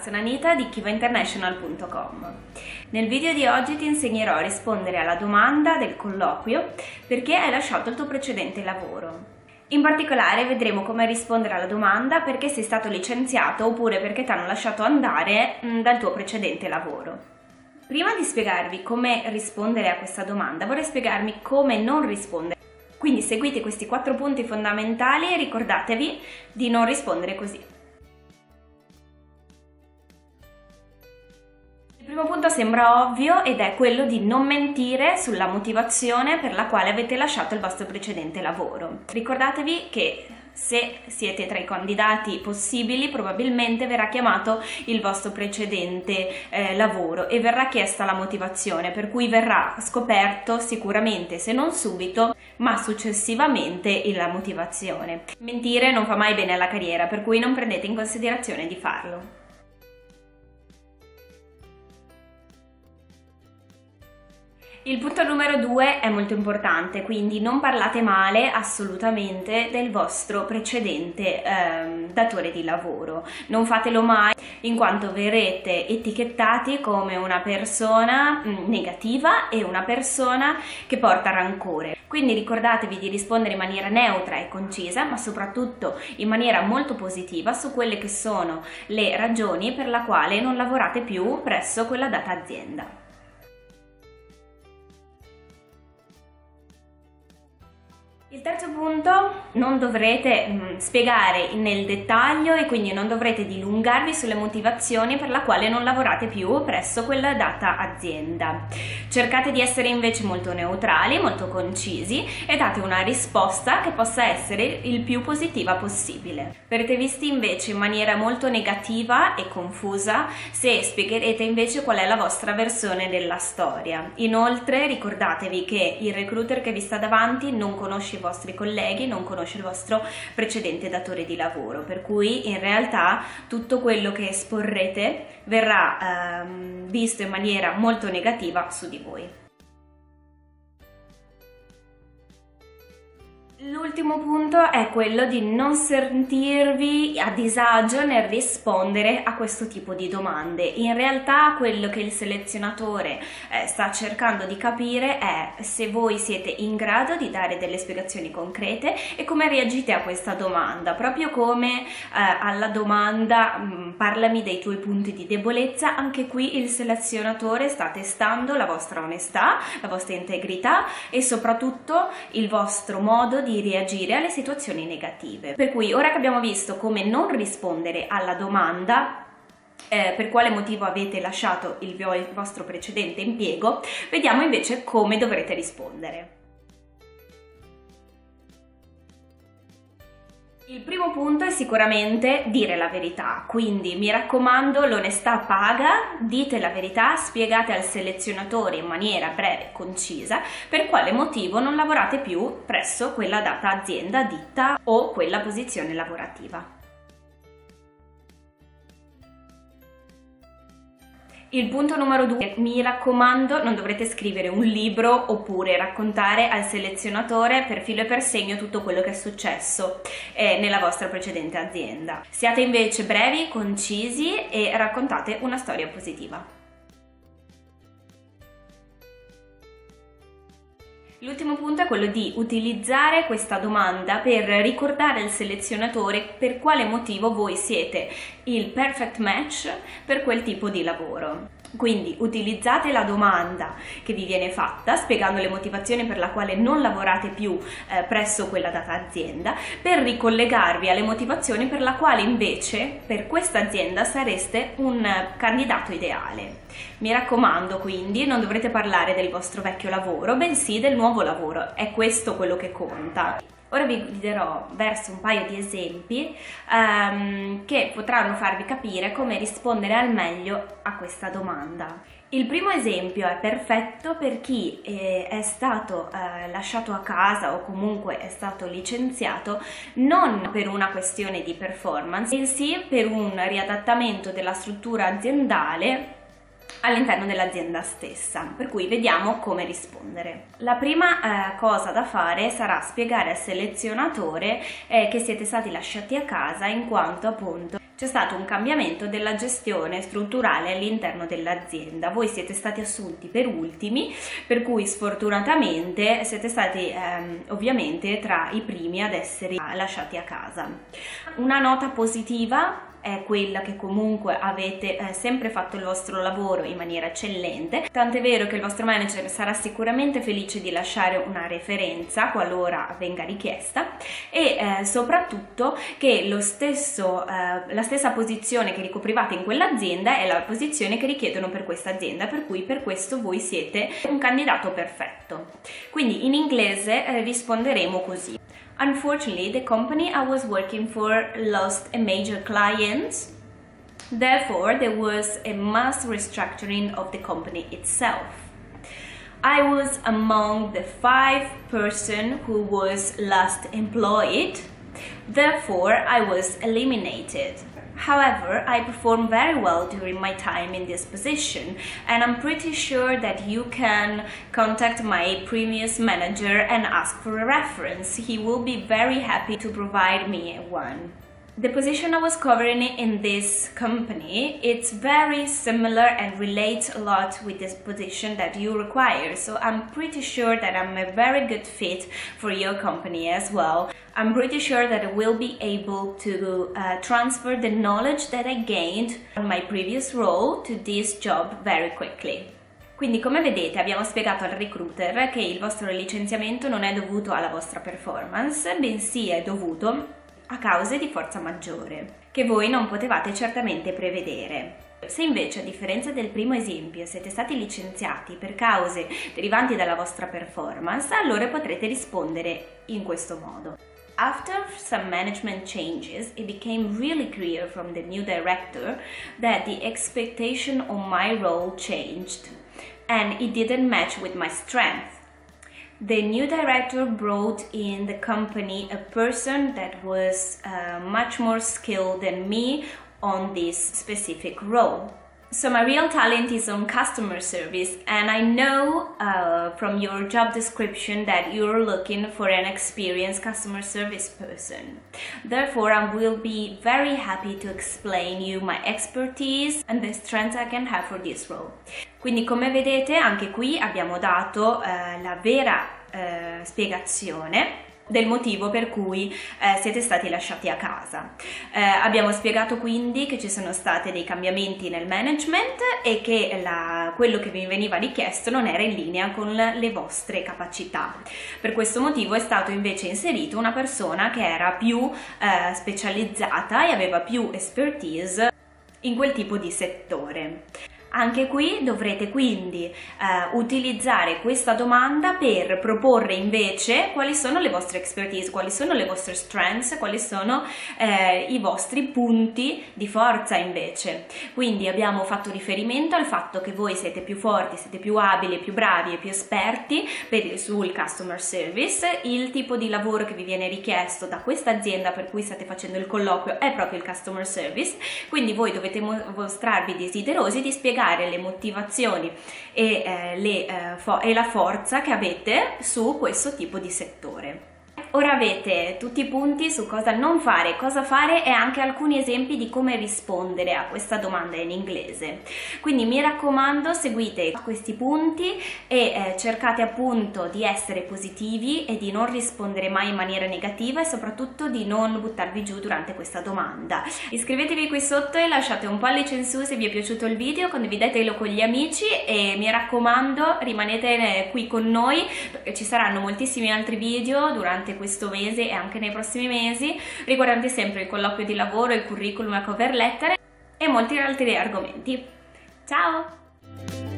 sono Anita di kivainternational.com. Nel video di oggi ti insegnerò a rispondere alla domanda del colloquio perché hai lasciato il tuo precedente lavoro. In particolare vedremo come rispondere alla domanda perché sei stato licenziato oppure perché ti hanno lasciato andare mm, dal tuo precedente lavoro. Prima di spiegarvi come rispondere a questa domanda, vorrei spiegarmi come non rispondere. Quindi seguite questi quattro punti fondamentali e ricordatevi di non rispondere così. Primo punto sembra ovvio ed è quello di non mentire sulla motivazione per la quale avete lasciato il vostro precedente lavoro. Ricordatevi che se siete tra i candidati possibili probabilmente verrà chiamato il vostro precedente eh, lavoro e verrà chiesta la motivazione per cui verrà scoperto sicuramente se non subito ma successivamente la motivazione. Mentire non fa mai bene alla carriera per cui non prendete in considerazione di farlo. Il punto numero due è molto importante, quindi non parlate male assolutamente del vostro precedente ehm, datore di lavoro. Non fatelo mai in quanto verrete etichettati come una persona mm, negativa e una persona che porta rancore. Quindi ricordatevi di rispondere in maniera neutra e concisa, ma soprattutto in maniera molto positiva su quelle che sono le ragioni per la quale non lavorate più presso quella data azienda. Il terzo punto, non dovrete mh, mm, spiegare nel dettaglio e quindi non dovrete dilungarvi sulle motivazioni per la quale non lavorate più presso quella data azienda. Cercate di essere invece molto neutrali, molto concisi e date una risposta che possa essere il più positiva possibile. Verrete visti invece in maniera molto negativa e confusa se spiegherete invece qual è la vostra versione della storia. Inoltre ricordatevi che il recruiter che vi sta davanti non conosce vostri colleghi, non conosce il vostro precedente datore di lavoro, per cui in realtà tutto quello che esporrete verrà ehm, visto in maniera molto negativa su di voi. L'ultimo punto è quello di non sentirvi a disagio nel rispondere a questo tipo di domande. In realtà quello che il selezionatore eh, sta cercando di capire è se voi siete in grado di dare delle spiegazioni concrete e come reagite a questa domanda, proprio come eh, alla domanda mm, parlami dei tuoi punti di debolezza, anche qui il selezionatore sta testando la vostra onestà, la vostra integrità e soprattutto il vostro modo di di reagire alle situazioni negative. Per cui ora che abbiamo visto come non rispondere alla domanda eh, per quale motivo avete lasciato il, vostro precedente impiego, vediamo invece come dovrete rispondere. Il primo punto è sicuramente dire la verità, quindi mi raccomando l'onestà paga, dite la verità, spiegate al selezionatore in maniera breve e concisa per quale motivo non lavorate più presso quella data azienda, ditta o quella posizione lavorativa. Il punto numero due, mi raccomando, non dovrete scrivere un libro oppure raccontare al selezionatore per filo e per segno tutto quello che è successo eh, nella vostra precedente azienda. Siate invece brevi, concisi e raccontate una storia positiva. L'ultimo punto è quello di utilizzare questa domanda per ricordare al selezionatore per quale motivo voi siete il perfect match per quel tipo di lavoro. Quindi utilizzate la domanda che vi viene fatta spiegando le motivazioni per la quale non lavorate più eh, presso quella data azienda per ricollegarvi alle motivazioni per la quale invece per questa azienda sareste un candidato ideale. Mi raccomando quindi non dovrete parlare del vostro vecchio lavoro bensì del nuovo lavoro, è questo quello che conta. Ora vi guiderò verso un paio di esempi um, che potranno farvi capire come rispondere al meglio a questa domanda. Il primo esempio è perfetto per chi eh, è stato eh, lasciato a casa o comunque è stato licenziato non per una questione di performance, bensì per un riadattamento della struttura aziendale all'interno dell'azienda stessa, per cui vediamo come rispondere. La prima eh, cosa da fare sarà spiegare al selezionatore eh, che siete stati lasciati a casa in quanto appunto c'è stato un cambiamento della gestione strutturale all'interno dell'azienda. Voi siete stati assunti per ultimi, per cui sfortunatamente siete stati ehm, ovviamente tra i primi ad essere lasciati a casa. Una nota positiva è quella che comunque avete eh, sempre fatto il vostro lavoro in maniera eccellente, tant'è vero che il vostro manager sarà sicuramente felice di lasciare una referenza qualora venga richiesta e eh, soprattutto che stesso, eh, la stessa posizione che ricoprivate in quell'azienda è la posizione che richiedono per questa azienda, per cui per questo voi siete un candidato perfetto. Quindi in inglese eh, risponderemo così. Unfortunately, the company I was working for lost a major client. Therefore, there was a mass restructuring of the company itself. I was among the five person who was last employed. Therefore, I was eliminated. However, I performed very well during my time in this position, and I'm pretty sure that you can contact my previous manager and ask for a reference. He will be very happy to provide me one. The position I was covering in this company, it's very similar and relates a lot with this position that you require. So I'm pretty sure that I'm a very good fit for your company as well. I'm pretty sure that I will be able to uh, transfer the knowledge that I gained on my previous role to this job very quickly. Quindi come vedete abbiamo spiegato al recruiter che il vostro licenziamento non è dovuto alla vostra performance, bensì è dovuto a cause di forza maggiore, che voi non potevate certamente prevedere. Se invece, a differenza del primo esempio, siete stati licenziati per cause derivanti dalla vostra performance, allora potrete rispondere in questo modo. After some management changes, it became really clear from the new director that the expectation on my role changed and it didn't match with my strength. The new director brought in the company a person that was uh, much more skilled than me on this specific role. So my real talent is on customer service and I know uh, from your job description that you're looking for an experienced customer service person. Therefore, I will be very happy to explain you my expertise and the strengths I can have for this role. Quindi come vedete anche qui abbiamo dato uh, la vera uh, spiegazione del motivo per cui eh, siete stati lasciati a casa. Eh, abbiamo spiegato quindi che ci sono stati dei cambiamenti nel management e che la, quello che vi veniva richiesto non era in linea con le vostre capacità. Per questo motivo è stato invece inserito una persona che era più eh, specializzata e aveva più expertise in quel tipo di settore. Anche qui dovrete quindi eh, utilizzare questa domanda per proporre invece quali sono le vostre expertise, quali sono le vostre strengths, quali sono eh, i vostri punti di forza invece. Quindi abbiamo fatto riferimento al fatto che voi siete più forti, siete più abili, più bravi e più esperti per, sul customer service, il tipo di lavoro che vi viene richiesto da questa azienda per cui state facendo il colloquio è proprio il customer service, quindi voi dovete mostrarvi desiderosi di spiegare spiegare le motivazioni e, eh, le, eh, fo- e la forza che avete su questo tipo di settore. Ora avete tutti i punti su cosa non fare, cosa fare e anche alcuni esempi di come rispondere a questa domanda in inglese. Quindi mi raccomando, seguite questi punti e eh, cercate appunto di essere positivi e di non rispondere mai in maniera negativa e soprattutto di non buttarvi giù durante questa domanda. Iscrivetevi qui sotto e lasciate un pollice in su se vi è piaciuto il video, condividetelo con gli amici e mi raccomando rimanete eh, qui con noi perché ci saranno moltissimi altri video durante questo mese e anche nei prossimi mesi, riguardanti sempre il colloquio di lavoro, il curriculum, la cover letter e molti altri argomenti. Ciao!